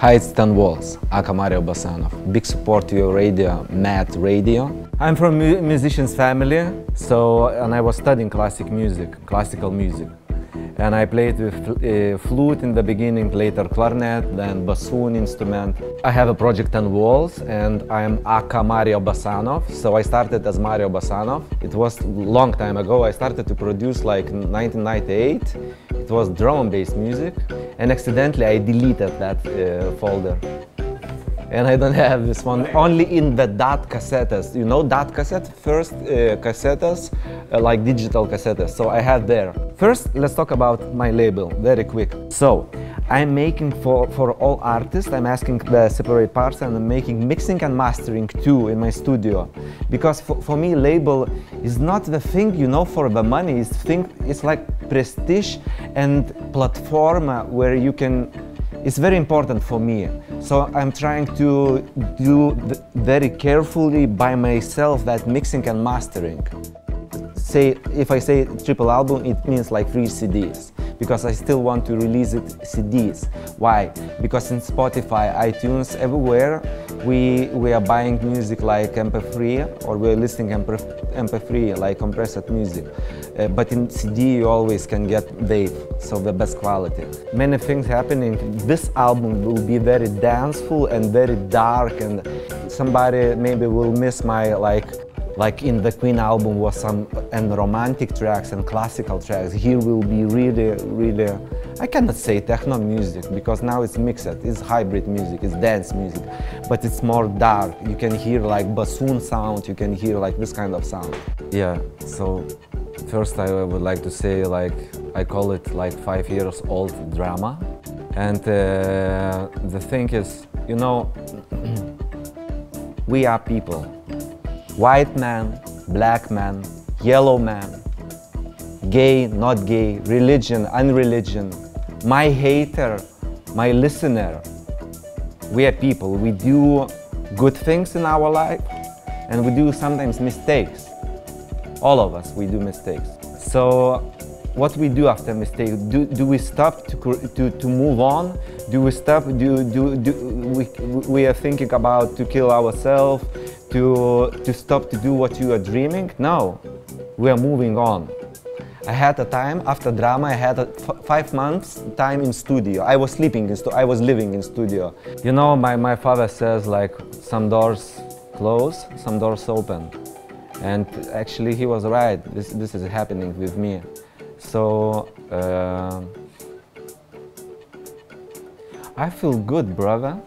Hi, it's Ten Walls, aka Mario Basanov. Big support to your radio, Mad Radio. I'm from mu musician's family, so and I was studying classic music, classical music. And I played with uh, flute in the beginning, later clarinet, then bassoon instrument. I have a project on Walls and I'm aka Mario Basanov. So I started as Mario Basanov. It was long time ago. I started to produce like 1998. It was drum-based music and accidentally I deleted that uh, folder and I don't have this one. Only in the DAT cassettes. You know DAT cassette? First uh, cassettes, uh, like digital cassettes. So I have there. First, let's talk about my label, very quick. So, I'm making for, for all artists, I'm asking the separate parts and I'm making mixing and mastering too in my studio. Because for, for me, label is not the thing, you know, for the money. It's, thing, it's like prestige and platform where you can it's very important for me. So I'm trying to do very carefully by myself that mixing and mastering. Say, if I say triple album, it means like three CDs because I still want to release it CDs. Why? Because in Spotify, iTunes, everywhere, we, we are buying music like MP3 or we're listening MP3 like compressed music. Uh, but in CD you always can get wave, so the best quality. Many things happening. This album will be very danceful and very dark and somebody maybe will miss my like like in the Queen album was some and romantic tracks and classical tracks. Here will be really, really, I cannot say techno music because now it's mixed. It's hybrid music, it's dance music, but it's more dark. You can hear like bassoon sound, you can hear like this kind of sound. Yeah, so first I would like to say like, I call it like five years old drama. And uh, the thing is, you know, we are people white man, black man, yellow man, gay, not gay, religion, unreligion, my hater, my listener. We are people, we do good things in our life and we do sometimes mistakes. All of us, we do mistakes. So what we do after mistake, do, do we stop to, to, to move on? Do we stop, do, do, do we, we are thinking about to kill ourselves? to, to stop to do what you are dreaming. No, we are moving on. I had a time after drama. I had five months time in studio. I was sleeping in studio. I was living in studio. You know, my, my father says like some doors close, some doors open, and actually he was right. This this is happening with me. So uh, I feel good, brother.